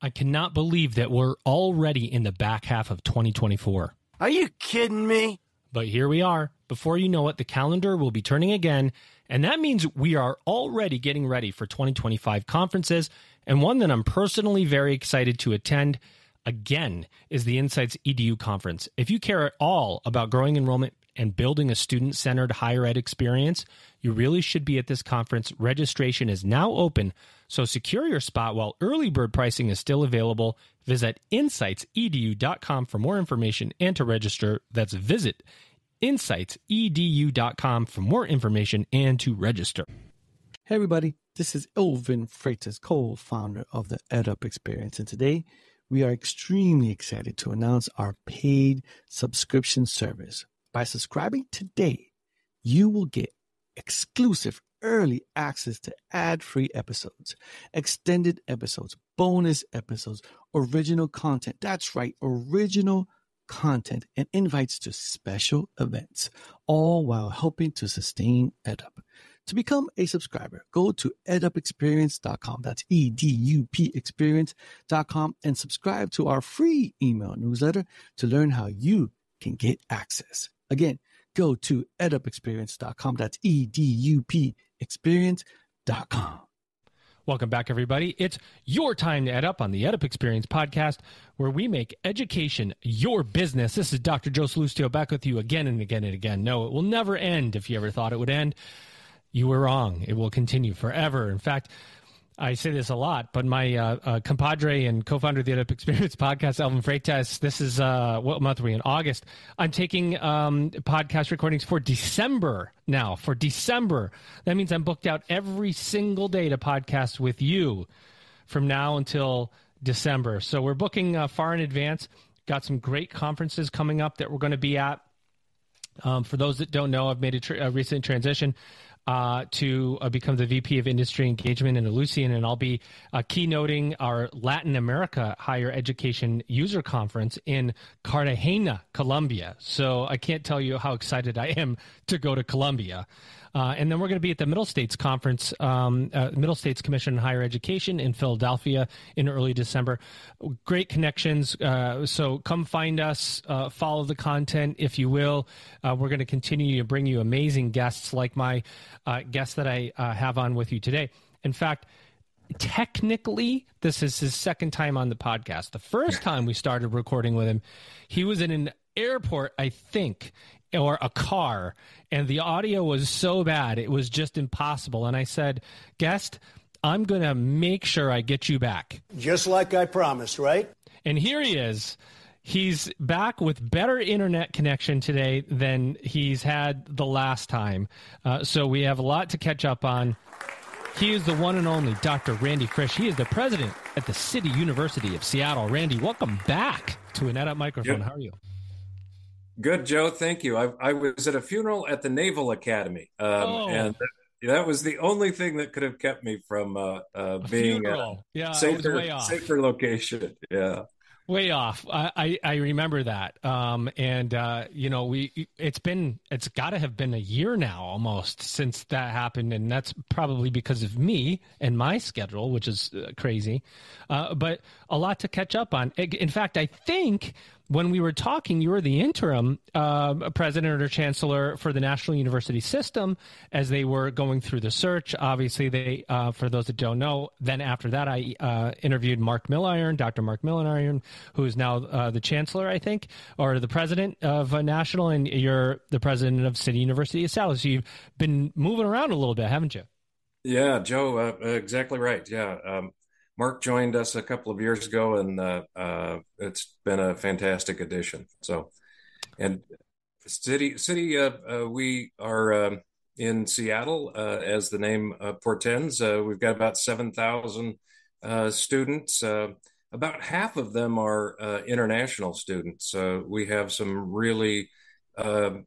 I cannot believe that we're already in the back half of 2024. Are you kidding me? But here we are. Before you know it, the calendar will be turning again. And that means we are already getting ready for 2025 conferences. And one that I'm personally very excited to attend again is the Insights EDU conference. If you care at all about growing enrollment and building a student centered higher ed experience, you really should be at this conference. Registration is now open, so secure your spot while early bird pricing is still available. Visit insightsedu.com for more information and to register. That's visit insightsedu.com for more information and to register. Hey, everybody, this is Elvin Freitas, co founder of the EdUp Experience, and today we are extremely excited to announce our paid subscription service. By subscribing today, you will get exclusive early access to ad free episodes, extended episodes, bonus episodes, original content. That's right, original content and invites to special events, all while helping to sustain EdUp. To become a subscriber, go to edupexperience.com. That's E D U P experience.com and subscribe to our free email newsletter to learn how you can get access. Again, go to edupexperience.com. That's E D U P experience.com. Welcome back, everybody. It's your time to Ed Up on the EdUp Experience podcast, where we make education your business. This is Dr. Joe Sallustio back with you again and again and again. No, it will never end if you ever thought it would end. You were wrong. It will continue forever. In fact, I say this a lot, but my uh, uh, compadre and co-founder of the EdUp Experience podcast, Elvin Freitas, this is uh, what month are we in? August. I'm taking um, podcast recordings for December now. For December, that means I'm booked out every single day to podcast with you from now until December. So we're booking uh, far in advance. Got some great conferences coming up that we're going to be at. Um, for those that don't know, I've made a, tr- a recent transition uh, to uh, become the VP of Industry Engagement in Ellucian, and I'll be uh, keynoting our Latin America Higher Education User Conference in Cartagena, Colombia. So I can't tell you how excited I am to go to Colombia. Uh, and then we're going to be at the Middle States Conference, um, uh, Middle States Commission on Higher Education in Philadelphia in early December. Great connections. Uh, so come find us, uh, follow the content, if you will. Uh, we're going to continue to bring you amazing guests like my uh, guest that I have on with you today. In fact, technically this is his second time on the podcast the first time we started recording with him he was in an airport i think or a car and the audio was so bad it was just impossible and i said guest i'm going to make sure i get you back just like i promised right and here he is he's back with better internet connection today than he's had the last time uh, so we have a lot to catch up on he is the one and only Dr. Randy Frisch. He is the president at the City University of Seattle. Randy, welcome back to an EdUp microphone. Yep. How are you? Good, Joe. Thank you. I, I was at a funeral at the Naval Academy, um, oh. and that was the only thing that could have kept me from uh, uh, being a yeah, safer, safer location. Yeah way off. I, I, I remember that. Um, and, uh, you know, we, it's been, it's got to have been a year now almost since that happened. And that's probably because of me and my schedule, which is uh, crazy. Uh, but a lot to catch up on. In fact, I think when we were talking, you were the interim uh, president or chancellor for the National University System as they were going through the search. Obviously, they, uh, for those that don't know, then after that, I uh, interviewed Mark Milliron, Dr. Mark Milliron, who is now uh, the chancellor, I think, or the president of uh, National, and you're the president of City University of Seattle. So you've been moving around a little bit, haven't you? Yeah, Joe, uh, exactly right. Yeah. Um, Mark joined us a couple of years ago, and uh, uh, it's been a fantastic addition. So, and city city, uh, uh we are um, in Seattle, uh, as the name uh, portends. we've got about seven thousand students. about half of them are international students. we have some really um,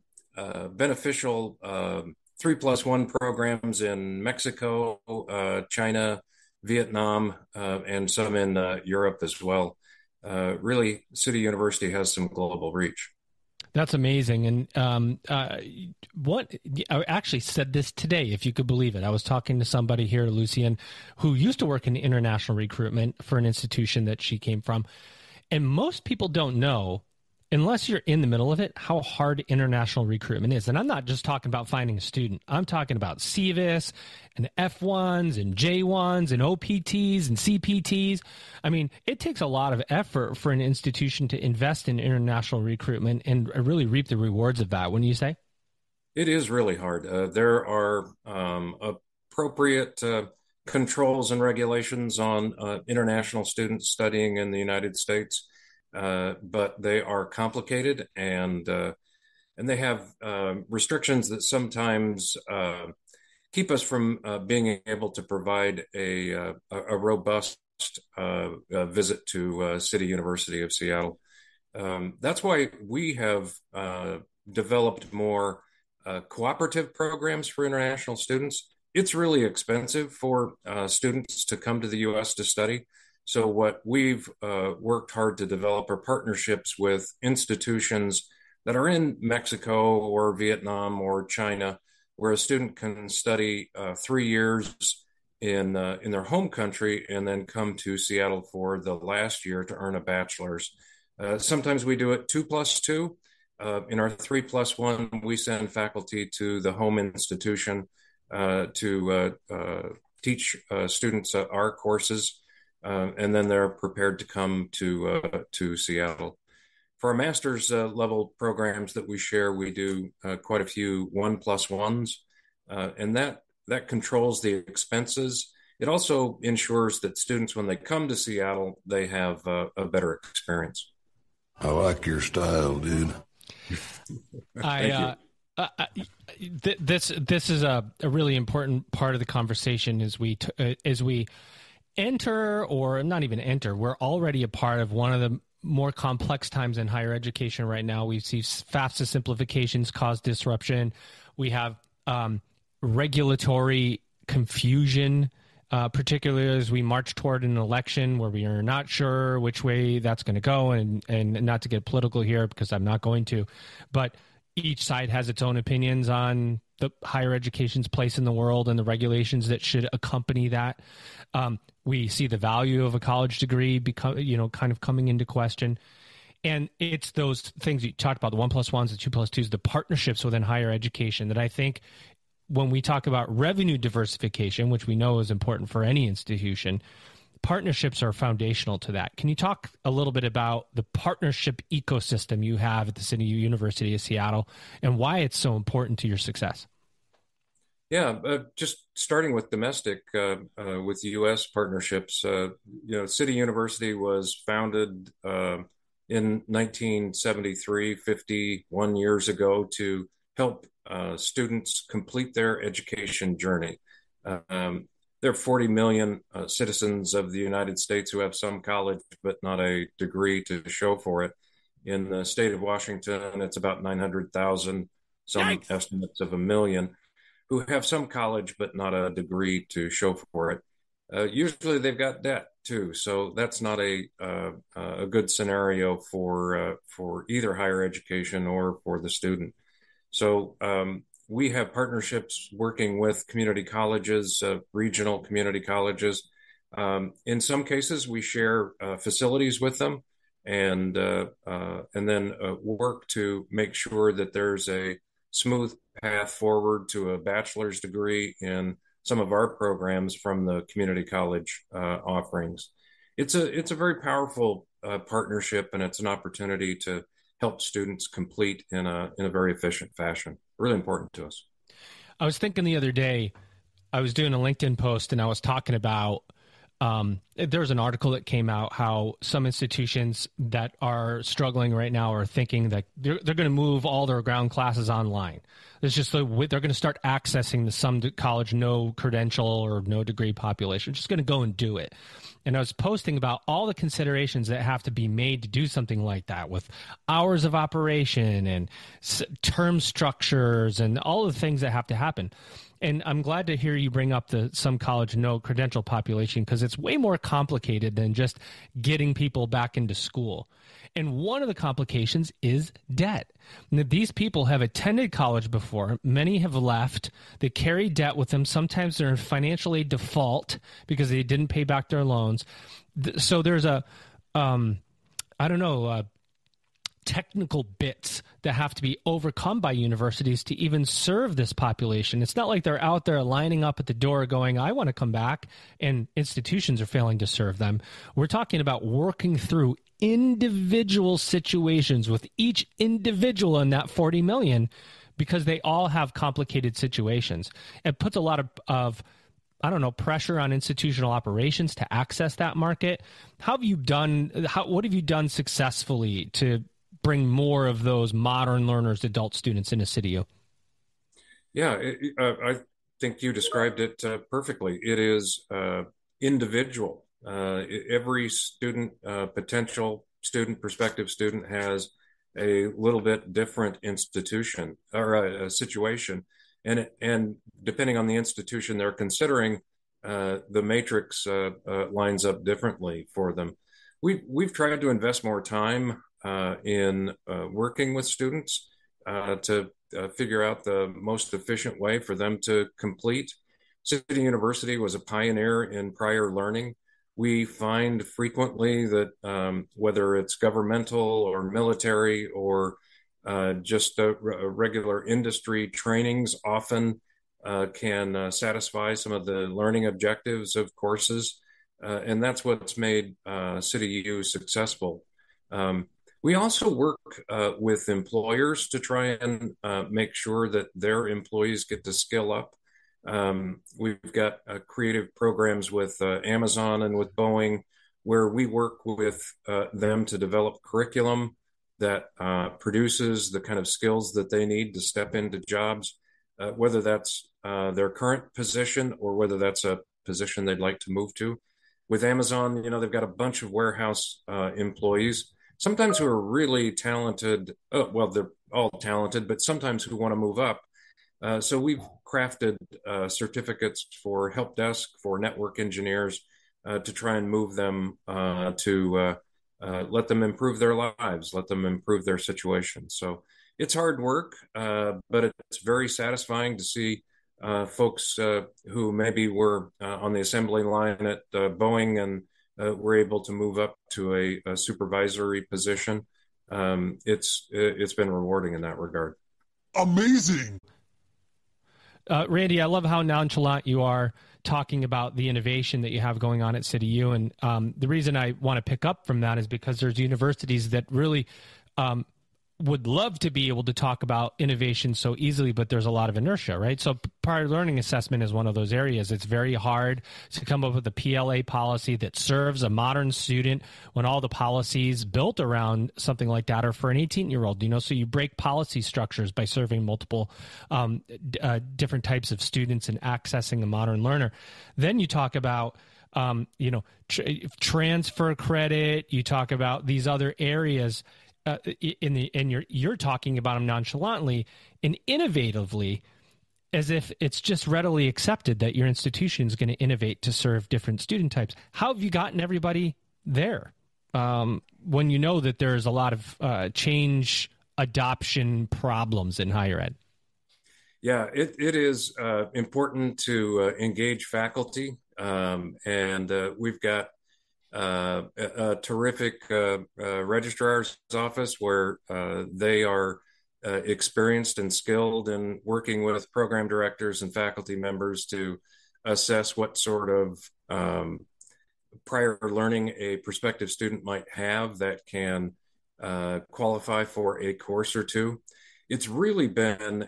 beneficial um, three plus one programs in Mexico, China. Vietnam, uh, and some in uh, Europe as well. Uh, really, City University has some global reach. That's amazing. And um, uh, what I actually said this today, if you could believe it. I was talking to somebody here, Ellucian, who used to work in international recruitment for an institution that she came from. And most people don't know unless you're in the middle of it, how hard international recruitment is. And I'm not just talking about finding a student. I'm talking about SEVIS and F1s and J1s and OPTs and CPTs. I mean, it takes a lot of effort for an institution to invest in international recruitment and really reap the rewards of that, wouldn't you say? It is really hard. Uh, there are um, appropriate uh, controls and regulations on uh, international students studying in the United States uh, but they are complicated and uh, and they have uh, restrictions that sometimes uh, keep us from uh, being able to provide a a, a robust visit to City University of Seattle. Um, that's why we have developed more cooperative programs for international students. It's really expensive for students to come to the U.S. to study. So, what we've uh, worked hard to develop are partnerships with institutions that are in Mexico or Vietnam or China, where a student can study uh, three years in uh, in their home country and then come to Seattle for the last year to earn a bachelor's. Uh, sometimes we do it two plus two. Uh, in our three plus one, we send faculty to the home institution uh, to teach students our courses uh, and then they're prepared to come to uh, to Seattle. For our master's uh, level programs that we share, we do uh, quite a few one plus ones, uh, and that that controls the expenses. It also ensures that students, when they come to Seattle, they have a better experience. I like your style, dude. I, uh, th- this this is a, a really important part of the conversation as we t- uh, as we enter or not even enter we're already a part of one of the more complex times in higher education right now we see fafsa simplifications cause disruption we have um, regulatory confusion uh, particularly as we march toward an election where we are not sure which way that's going to go and and not to get political here because i'm not going to but each side has its own opinions on the higher education's place in the world and the regulations that should accompany that. Um, we see the value of a college degree become, you know, kind of coming into question. And it's those things you talked about the one plus ones, the two plus twos, the partnerships within higher education that I think when we talk about revenue diversification, which we know is important for any institution, partnerships are foundational to that. Can you talk a little bit about the partnership ecosystem you have at the City University of Seattle and why it's so important to your success? Yeah, uh, just starting with domestic, uh, uh, with U.S. partnerships. Uh, you know, City University was founded uh, in 1973, 51 years ago, to help uh, students complete their education journey. Um, there are 40 million uh, citizens of the United States who have some college but not a degree to show for it. In the state of Washington, it's about 900,000, some Yikes. estimates of a million, who have some college but not a degree to show for it. Uh, usually they've got debt too, so that's not a uh, a good scenario for uh, for either higher education or for the student. So um, we have partnerships working with community colleges, uh, regional community colleges. Um, in some cases, we share uh, facilities with them, and uh, uh and then uh, work to make sure that there's a smooth path forward to a bachelor's degree in some of our programs from the community college uh, offerings. It's a it's a very powerful partnership, and it's an opportunity to help students complete in a in a very efficient fashion. Really important to us. I was thinking the other day, I was doing a LinkedIn post and I was talking about um, there was an article that came out how some institutions that are struggling right now are thinking that they're, they're going to move all their ground classes online. It's just the, they're going to start accessing the some college no credential or no degree population. Just going to go and do it. And I was posting about all the considerations that have to be made to do something like that with hours of operation and term structures and all the things that have to happen. And I'm glad to hear you bring up the some college no credential population because it's way more complicated than just getting people back into school. And one of the complications is debt. These people have attended college before. Many have left. They carry debt with them. Sometimes they're in financial aid default because they didn't pay back their loans. So there's a, um, I don't know, uh, technical bits that have to be overcome by universities to even serve this population. It's not like they're out there lining up at the door going, I want to come back, and institutions are failing to serve them. We're talking about working through individual situations with each individual in that 40 million because they all have complicated situations. It puts a lot of, of I don't know, pressure on institutional operations to access that market. How have you done? How, what have you done successfully to bring more of those modern learners, adult students into CityU? Yeah, it, uh, I think you described it uh, perfectly. It is uh, individual. Uh, every student, uh, potential student, prospective student has a little bit different institution or a, a situation, and and depending on the institution they're considering, uh, the matrix lines up differently for them. We've we've tried to invest more time uh, in uh, working with students uh, to figure out the most efficient way for them to complete. City University was a pioneer in prior learning. We find frequently that um, whether it's governmental or military or uh, just a, a regular industry trainings often uh, can uh, satisfy some of the learning objectives of courses. and that's what's made City U successful. Um, we also work uh, with employers to try and uh, make sure that their employees get to skill up. Um, we've got uh, creative programs with uh, Amazon and with Boeing where we work with uh, them to develop curriculum that uh, produces the kind of skills that they need to step into jobs, whether that's their current position or whether that's a position they'd like to move to. With Amazon, you know, they've got a bunch of warehouse employees sometimes who are really talented. Oh, well, they're all talented, but sometimes who want to move up. Uh, so we've crafted uh, certificates for help desk for network engineers uh, to try and move them uh, to uh, uh, let them improve their lives, let them improve their situation. So it's hard work, but it's very satisfying to see folks who maybe were on the assembly line at Boeing and uh, we're able to move up to a, a supervisory position. Um, it's it's been rewarding in that regard. Amazing. Uh, Randy, I love how nonchalant you are talking about the innovation that you have going on at City U. And um, the reason I want to pick up from that is because there's universities that really um, would love to be able to talk about innovation so easily, but there's a lot of inertia, right? So prior learning assessment is one of those areas. It's very hard to come up with a PLA policy that serves a modern student when all the policies built around something like that are for an 18 year old, you know, so you break policy structures by serving multiple um, uh, different types of students and accessing a modern learner. Then you talk about um, you know, tr- transfer credit. You talk about these other areas uh, in the and you're you're talking about them nonchalantly and innovatively as if it's just readily accepted that your institution is going to innovate to serve different student types. How have you gotten everybody there um, when you know that there's a lot of uh, change adoption problems in higher ed? Yeah, it, it is uh, important to uh, engage faculty. Um, and uh, we've got uh, a, terrific uh, uh, registrar's office where uh, they are uh, experienced and skilled in working with program directors and faculty members to assess what sort of um, prior learning a prospective student might have that can uh, qualify for a course or two. It's really been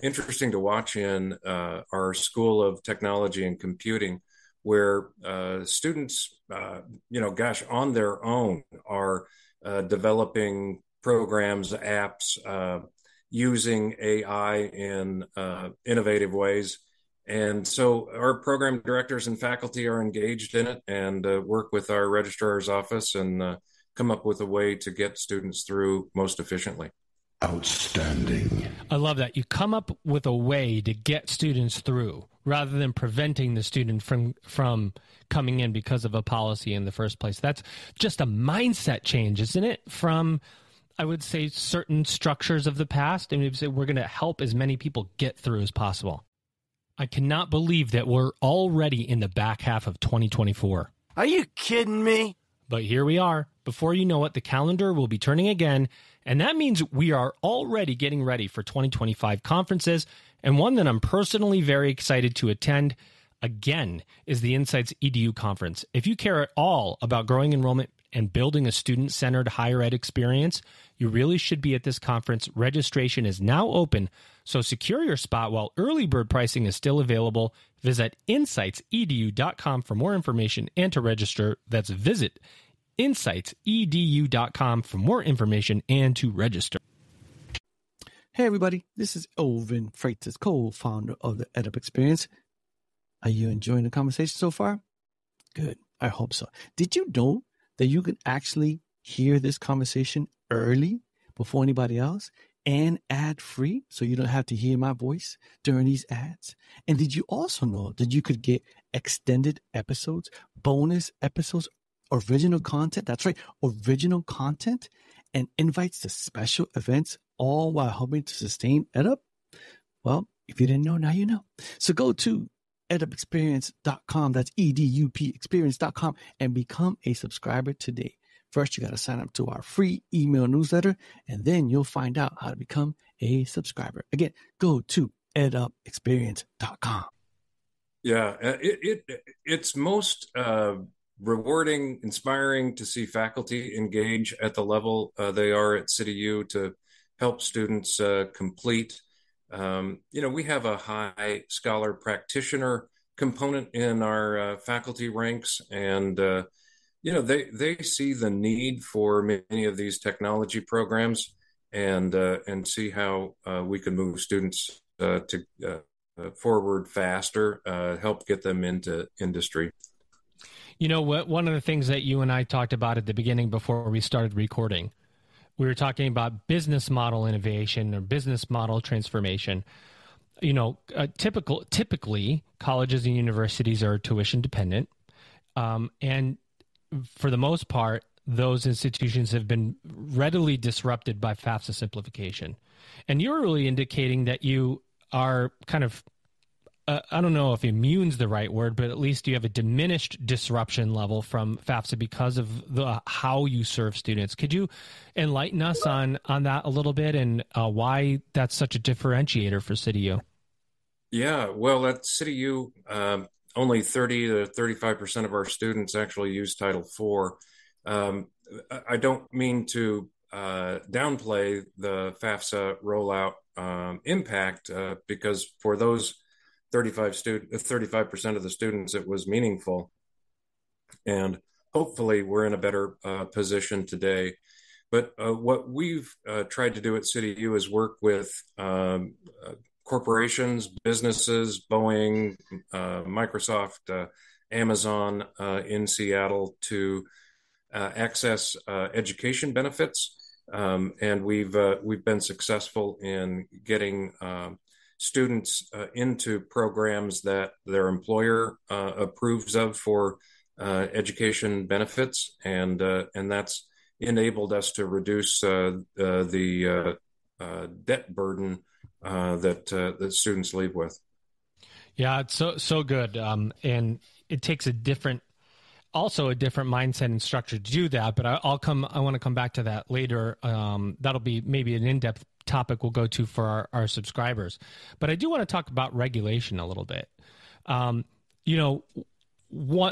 interesting to watch in our School of Technology and Computing where uh, students, uh, you know, gosh, on their own are uh, developing programs, apps, uh, using AI in uh, innovative ways. And so our program directors and faculty are engaged in it and uh, work with our registrar's office and come up with a way to get students through most efficiently. Outstanding. I love that. You come up with a way to get students through rather than preventing the student from from coming in because of a policy in the first place. That's just a mindset change, isn't it? From I would say, certain structures of the past, and we'd say we're going to help as many people get through as possible. I cannot believe that we're already in the back half of 2024. Are you kidding me? But here we are. Before you know it, the calendar will be turning again, and that means we are already getting ready for 2025 conferences, and one that I'm personally very excited to attend again is the Insights EDU conference. If you care at all about growing enrollment and building a student centered higher ed experience, you really should be at this conference. Registration is now open, so secure your spot while early bird pricing is still available. Visit insightsedu.com for more information and to register. That's visit insightsedu.com for more information and to register. Hey, everybody, this is Elvin Freitas, co founder of the EdUp Experience. Are you enjoying the conversation so far? Good. I hope so. Did you know that you can actually hear this conversation early before anybody else and ad free so you don't have to hear my voice during these ads? And did you also know that you could get extended episodes, bonus episodes, original content? That's right, original content and invites to special events, all while helping to sustain EdUp? Well, if you didn't know, now you know. So go to edupexperience.com. That's E-D-U-P experience.com and become a subscriber today. First, you got to sign up to our free email newsletter, and then you'll find out how to become a subscriber. Again, go to edupexperience.com. Yeah, it, it it's most uh, rewarding, inspiring to see faculty engage at the level uh, they are at CityU to help students uh, complete um, you know, we have a high scholar practitioner component in our uh, faculty ranks, and uh, you know they they see the need for many of these technology programs, and uh, and see how uh, we can move students to forward faster, help get them into industry. You know what? One of the things that you and I talked about at the beginning before we started recording we were talking about business model innovation or business model transformation. You know, uh, typical typically colleges and universities are tuition dependent, um, and for the most part, those institutions have been readily disrupted by FAFSA simplification. And you're really indicating that you are kind of uh, I don't know if immune's the right word, but at least you have a diminished disruption level from FAFSA because of the how you serve students. Could you enlighten us on on that a little bit and uh, why that's such a differentiator for CityU? Yeah, well, at CityU, um, only 30 to 35 percent of our students actually use Title IV. Um, I don't mean to uh, downplay the FAFSA rollout um, impact uh, because for those 35 student 35% of the students it was meaningful. And hopefully we're in a better uh, position today. But uh, what we've uh, tried to do at CityU is work with um, uh, corporations businesses boeing uh, microsoft uh, amazon in seattle to access education benefits. Um, and we've we've been successful in getting um, students uh, into programs that their employer uh, approves of for uh, education benefits, and uh, and that's enabled us to reduce uh, the debt burden that that students leave with. Yeah, it's so so good, um, and it takes a different also a different mindset and structure to do that. But I, will come. I want to come back to that later. Um, that'll be maybe an in-depth topic we'll go to for our, our subscribers. But I do want to talk about regulation a little bit. Um, you know,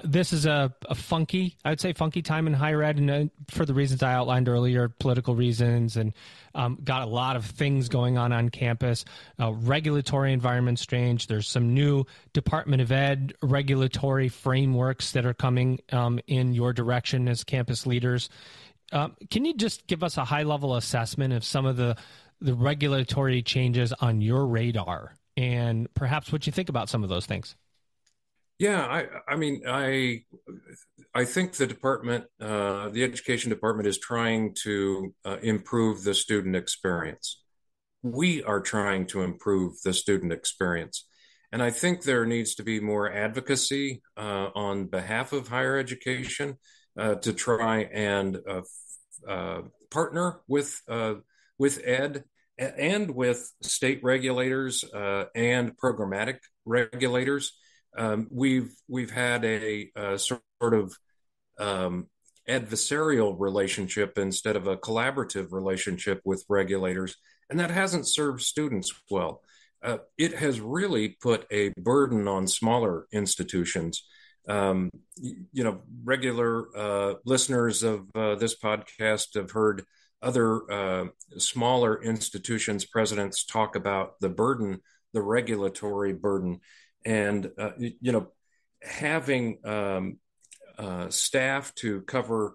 this is a, a, funky, I'd say funky time in higher ed, and uh, for the reasons I outlined earlier, political reasons, and um, got a lot of things going on on campus. Uh, regulatory environment strange. There's some new Department of Ed regulatory frameworks that are coming um, in your direction as campus leaders. Um, can you just give us a high level assessment of some of the the regulatory changes on your radar and perhaps what you think about some of those things. Yeah, I, I mean, I, I think the department, uh, the education department, is trying to uh, improve the student experience. We are trying to improve the student experience, and I think there needs to be more advocacy uh, on behalf of higher education uh, to try and uh, uh, partner with with Ed and with state regulators uh, and programmatic regulators. Um, we've we've had a, a sort of um, adversarial relationship instead of a collaborative relationship with regulators, and that hasn't served students well. Uh, it has really put a burden on smaller institutions. Um, you know, regular uh, listeners of uh, this podcast have heard other uh, smaller institutions presidents talk about the burden, the regulatory burden, and uh, you know, having um, uh, staff to cover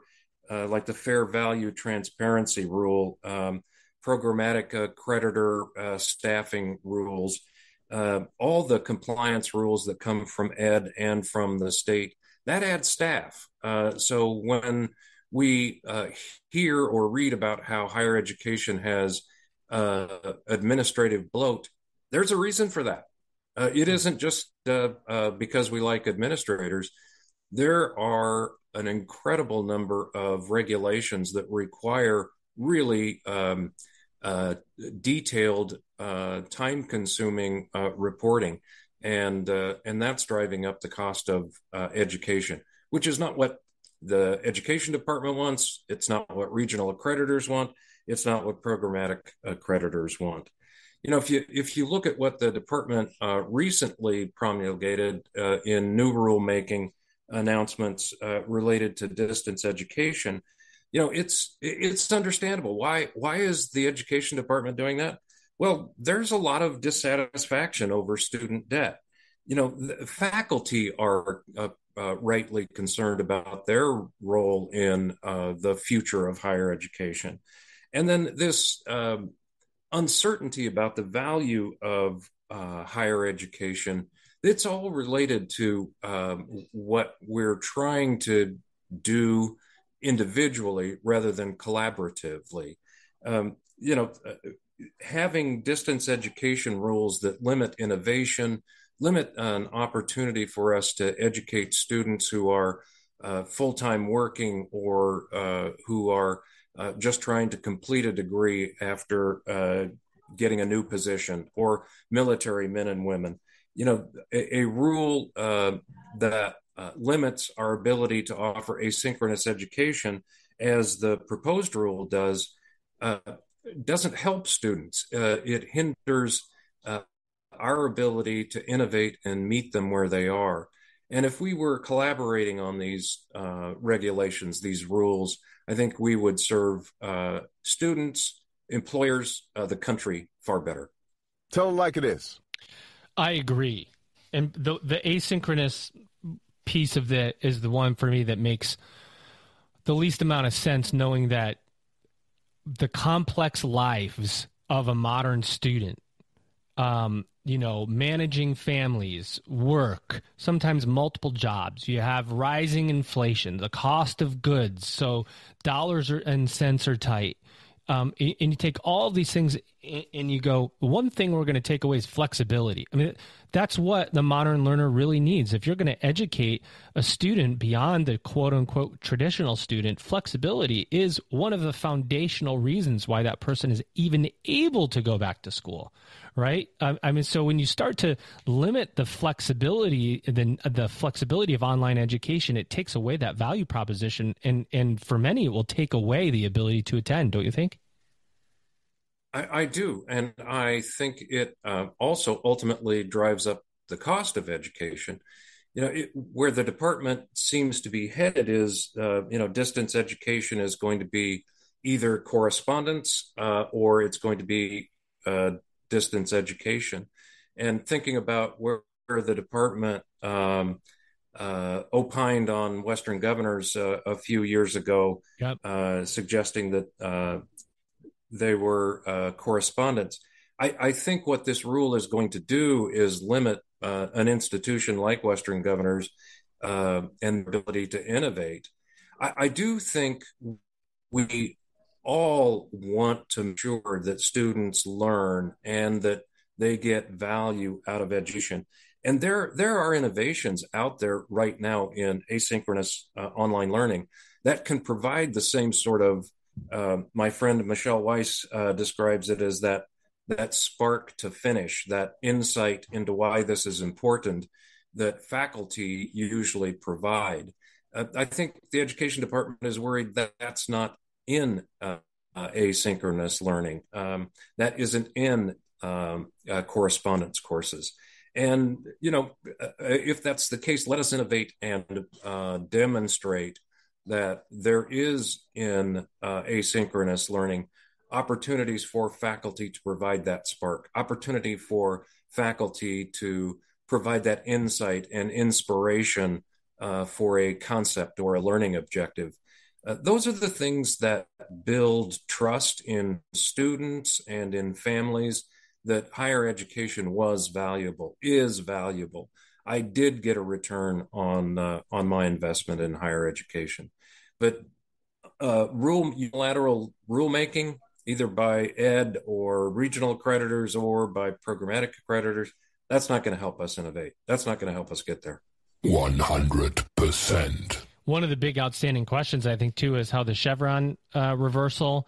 uh, like the fair value transparency rule, um, programmatic uh, creditor uh, staffing rules, all the compliance rules that come from Ed and from the state. That adds staff. so when we uh, hear or read about how higher education has uh, administrative bloat, there's a reason for that. Uh, it isn't just uh, uh, because we like administrators. There are an incredible number of regulations that require really um, uh, detailed, time-consuming reporting, and and that's driving up the cost of education, which is not what the education department wants. It's not what regional accreditors want. It's not what programmatic accreditors want. You know, if you if you look at what the department uh, recently promulgated uh, in new rulemaking announcements uh, related to distance education, you know, it's it's understandable. Why why is the education department doing that? Well, there's a lot of dissatisfaction over student debt. You know, faculty are uh, uh, rightly concerned about their role in uh, the future of higher education. And then this um, uncertainty about the value of uh, higher education, it's all related to um, what we're trying to do individually rather than collaboratively. Um, you know, uh, having distance education rules that limit innovation, limit an opportunity for us to educate students who are uh, full time working or uh, who are uh, just trying to complete a degree after uh, getting a new position or military men and women. You know, a, a rule uh, that uh, limits our ability to offer asynchronous education, as the proposed rule does, doesn't help students. it hinders our ability to innovate and meet them where they are. And if we were collaborating on these uh, regulations, these rules, I think we would serve uh, students, employers, uh, the country far better. Tell them like it is. I agree. And the the asynchronous piece of that is the one for me that makes the least amount of sense, knowing that the complex lives of a modern student um, you know, managing families, work, sometimes multiple jobs. You have rising inflation, the cost of goods. So dollars are, and cents are tight. Um, and you take all these things and you go, one thing we're going to take away is flexibility. I mean, that's what the modern learner really needs. If you're going to educate a student beyond the quote unquote traditional student, flexibility is one of the foundational reasons why that person is even able to go back to school, right? I mean, so when you start to limit the flexibility, the, the flexibility of online education, it takes away that value proposition. And, and for many, it will take away the ability to attend, don't you think? I, I do, and I think it uh, also ultimately drives up the cost of education. You know, it, where the department seems to be headed is, uh, you know, distance education is going to be either correspondence uh, or it's going to be uh, distance education. And thinking about where, where the department um, uh, opined on Western governors uh, a few years ago, yep. uh, suggesting that uh, they were uh, correspondence. I, I, think what this rule is going to do is limit uh, an institution like Western Governors uh, and ability to innovate. I, I, do think we all want to ensure that students learn and that they get value out of education. And there, there are innovations out there right now in asynchronous uh, online learning that can provide the same sort of uh, my friend Michelle Weise uh, describes it as that that spark to finish, that insight into why this is important that faculty usually provide. Uh, I think the education department is worried that that's not in uh, uh, asynchronous learning. Um, that isn't in um, uh, correspondence courses. And, you know, if that's the case, let us innovate and demonstrate that there is in asynchronous learning opportunities for faculty to provide that spark, opportunity for faculty to provide that insight and inspiration uh, for a concept or a learning objective. Uh, those are the things that build trust in students and in families that higher education was valuable, is valuable. I did get a return on uh, on my investment in higher education, but uh, rule unilateral rulemaking, either by ed or regional accreditors or by programmatic accreditors, that's not going to help us innovate. That's not going to help us get there. 100%. One of the big outstanding questions, I think, too, is how the Chevron uh, reversal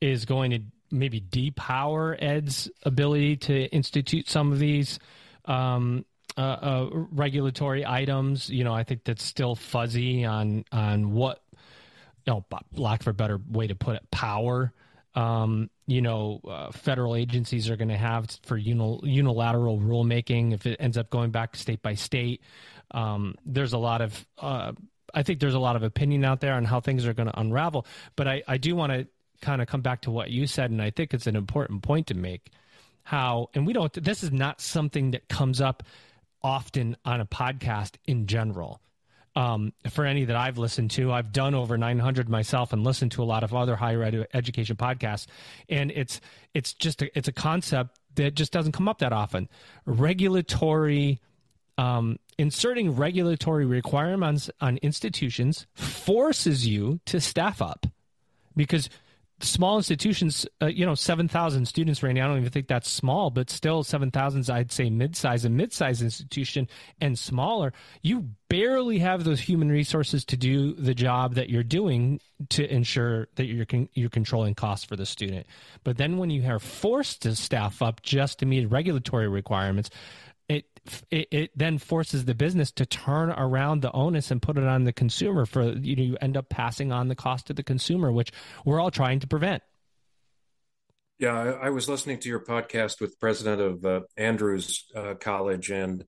is going to maybe depower Ed's ability to institute some of these um, uh, uh, regulatory items. You know, I think that's still fuzzy on on what, you know, lack of a better way to put it, power um, you know, uh, federal agencies are going to have for unil- unilateral rulemaking if it ends up going back state by state. Um, there's a lot of, uh, I think there's a lot of opinion out there on how things are going to unravel. But I, I do want to kind of come back to what you said, and I think it's an important point to make. How, and we don't, this is not something that comes up often on a podcast in general um, for any that I've listened to. I've done over 900 myself and listened to a lot of other higher ed- education podcasts, and it's it's just a, it's a concept that just doesn't come up that often. Regulatory. Um, inserting regulatory requirements on institutions forces you to staff up because small institutions, uh, you know, 7,000 students right now. I don't even think that's small, but still 7,000 I'd say mid-size and mid-size institution and smaller. You barely have those human resources to do the job that you're doing to ensure that you're con- you're controlling costs for the student. But then when you are forced to staff up just to meet regulatory requirements, it, it, it then forces the business to turn around the onus and put it on the consumer for you know you end up passing on the cost to the consumer which we're all trying to prevent. Yeah i, I was listening to your podcast with president of uh, andrews uh, college and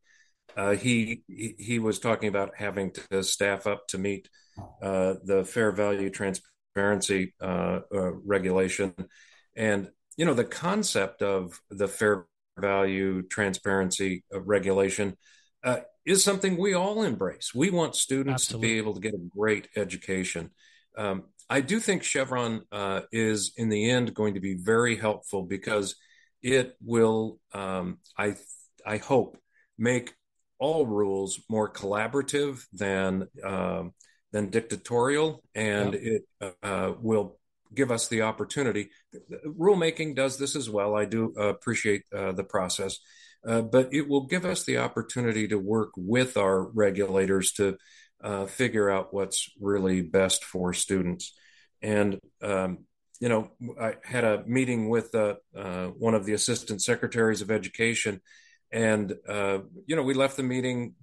uh, he, he, he was talking about having to staff up to meet uh, the fair value transparency uh, uh, regulation. And you know the concept of the fair value transparency of regulation uh, is something we all embrace. We want students Absolutely. to be able to get a great education. Um, I do think Chevron uh, is, in the end, going to be very helpful because it will, um, I, I hope, make all rules more collaborative than um, than dictatorial, and yeah. it uh, will give us the opportunity. Rulemaking does this as well. I do uh, appreciate uh, the process, uh, but it will give us the opportunity to work with our regulators to uh, figure out what's really best for students. And um, you know, I had a meeting with uh, uh, one of the assistant secretaries of education, and you know, we left the meeting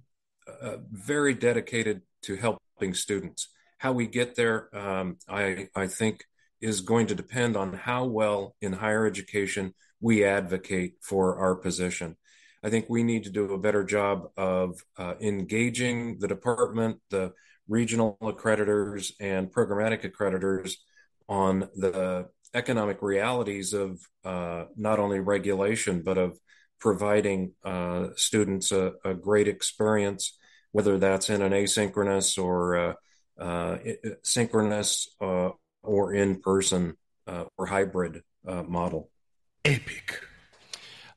very dedicated to helping students. How we get there, um, I I think is going to depend on how well in higher education we advocate for our position. I think we need to do a better job of uh, engaging the department, the regional accreditors, and programmatic accreditors on the economic realities of uh, not only regulation, but of providing uh, students a, a, great experience, whether that's in an asynchronous or uh, uh, synchronous uh, or in person uh, or hybrid uh, model. Epic.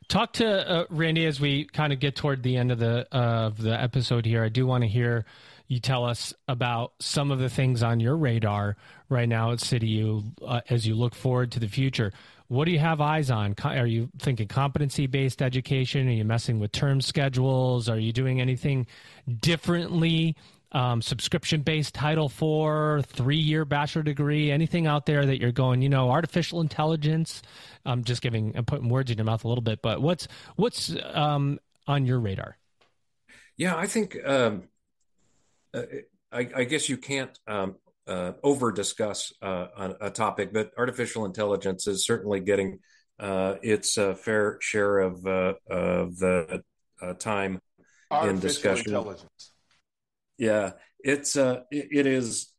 Talk to uh, Randy as we kind of get toward the end of the of the episode here. I do want to hear you tell us about some of the things on your radar right now at CityU uh, as you look forward to the future. What do you have eyes on? Are you thinking competency based education? Are you messing with term schedules? Are you doing anything differently um, subscription based Title for three year bachelor degree, anything out there that you're going, you know, artificial intelligence? I'm just giving, I'm putting words in your mouth a little bit, but what's what's um, on your radar? Yeah, I think um, uh, I, I, guess you can't um, uh, over discuss uh, a topic, but artificial intelligence is certainly getting uh, its uh, fair share of uh, of the time artificial in discussion. Intelligence. Yeah, it's it, it is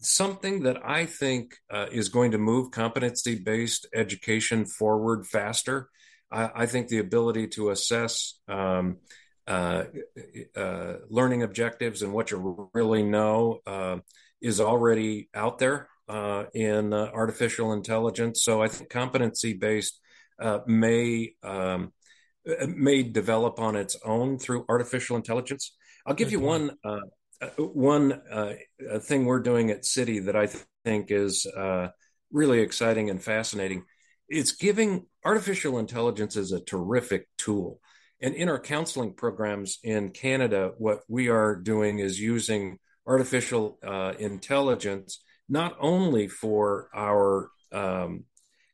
something that I think is going to move competency based education forward faster. I, I, think the ability to assess um, uh, uh, learning objectives and what you really know uh, is already out there uh, in uh, artificial intelligence. So I think competency based uh, may um, may develop on its own through artificial intelligence. I'll give you one one thing we're doing at City that I think is really exciting and fascinating. It's giving artificial intelligence is a terrific tool and in our counseling programs in Canada, what we are doing is using artificial uh, intelligence not only for our um,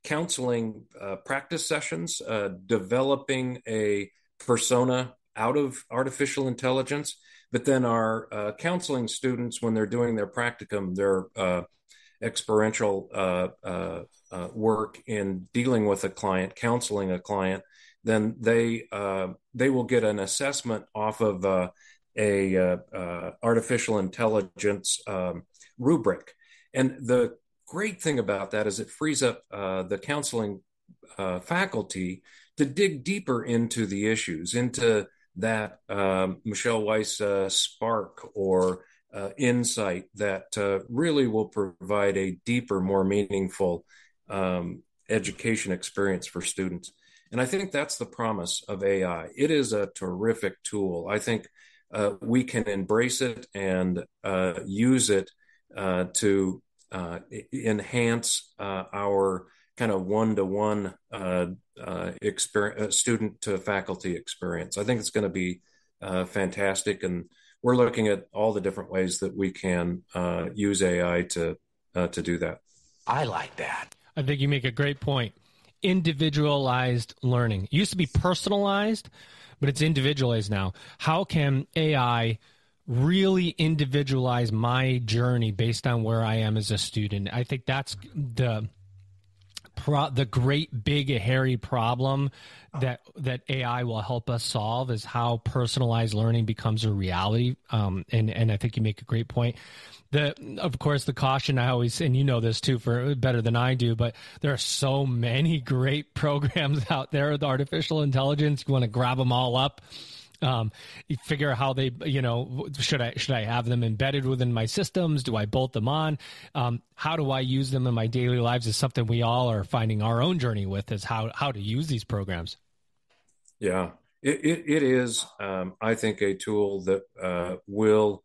counseling uh, practice sessions, uh, developing a persona out of artificial intelligence, but then our uh, counseling students, when they're doing their practicum, their uh, experiential uh, work in dealing with a client, counseling a client, then they uh, they will get an assessment off of uh, a uh, uh, artificial intelligence um, rubric. And the great thing about that is it frees up uh, the counseling faculty to dig deeper into the issues, into that um, Michelle Weise spark or uh, insight that uh, really will provide a deeper, more meaningful um, education experience for students. And I think that's the promise of AI. It is a terrific tool. I think uh, we can embrace it and uh, use it uh, to uh, enhance uh, our kind of one to uh, one uh, experience, uh, student to faculty experience. I think it's going to be uh, fantastic. And we're looking at all the different ways that we can use AI to, to do that. I like that. I think you make a great point individualized learning. It used to be personalized, but it's individualized now. How can AI really individualize my journey based on where I am as a student? I think that's the pro- the great big hairy problem that that AI will help us solve is how personalized learning becomes a reality. Um, and and I think you make a great point the of course the caution I always and you know this too for better than I do, but there are so many great programs out there with artificial intelligence. You want to grab them all up. Um, figure out how they, you know, should I should I have them embedded within my systems? Do I bolt them on? Um, how do I use them in my daily lives? Is something we all are finding our own journey with is how how to use these programs. Yeah, it it, it is. Um, I think a tool that uh, will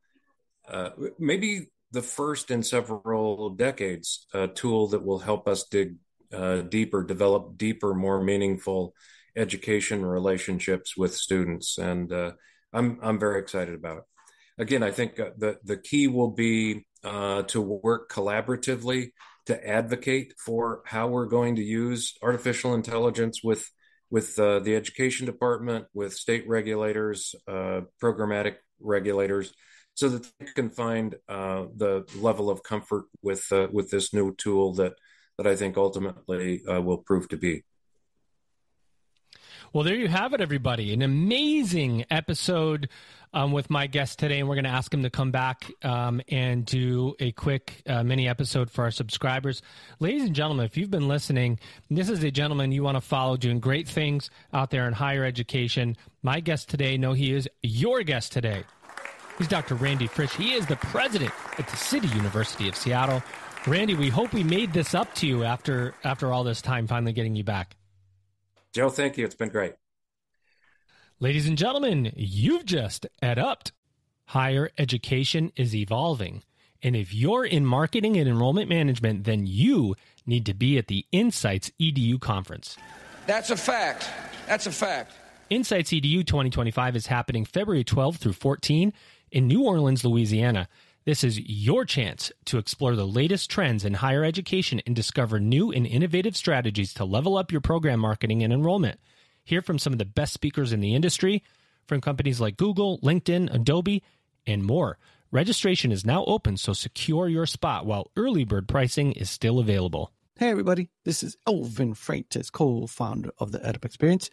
uh, maybe the first in several decades a tool that will help us dig uh, deeper, develop deeper, more meaningful education relationships with students, and uh, I'm I'm very excited about it. Again, I think uh, the the key will be uh, to work collaboratively to advocate for how we're going to use artificial intelligence with with uh, the education department, with state regulators, uh, programmatic regulators so that they can find uh, the level of comfort with uh, with this new tool that that I think ultimately uh, will prove to be. Well, there you have it, everybody. An amazing episode um, with my guest today, and we're going to ask him to come back um, and do a quick uh, mini episode for our subscribers. Ladies and gentlemen, if you've been listening, this is a gentleman you want to follow doing great things out there in higher education. My guest today, no, he is your guest today. He's Dr. Randy Frisch. He is the president at the City University of Seattle. Randy, we hope we made this up to you after after all this time, finally getting you back. Joe, thank you. It's been great. Ladies and gentlemen, you've just ed upped. Higher education is evolving. And if you're in marketing and enrollment management, then you need to be at the Insights EDU conference. That's a fact. That's a fact. Insights EDU 2025 is happening February 12 through 14 In New Orleans, Louisiana, this is your chance to explore the latest trends in higher education and discover new and innovative strategies to level up your program marketing and enrollment. Hear from some of the best speakers in the industry, from companies like Google, LinkedIn, Adobe, and more. Registration is now open, so secure your spot while early bird pricing is still available. Hey, everybody, this is Elvin Freytes, co founder of the EdUp Experience.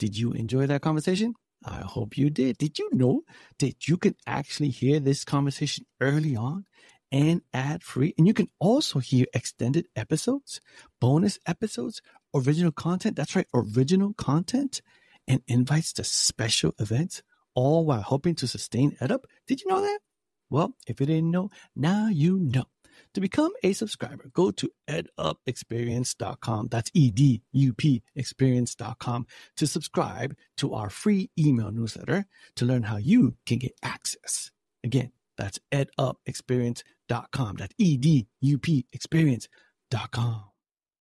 Did you enjoy that conversation? I hope you did. Did you know that you can actually hear this conversation early on and ad free? And you can also hear extended episodes, bonus episodes, original content. That's right, original content and invites to special events, all while helping to sustain EdUp. Did you know that? Well, if you didn't know, now you know. To become a subscriber, go to edupexperience.com. That's E-D-U-P experience.com to subscribe to our free email newsletter to learn how you can get access. Again, that's edupexperience.com. That's E-D-U-P experience.com.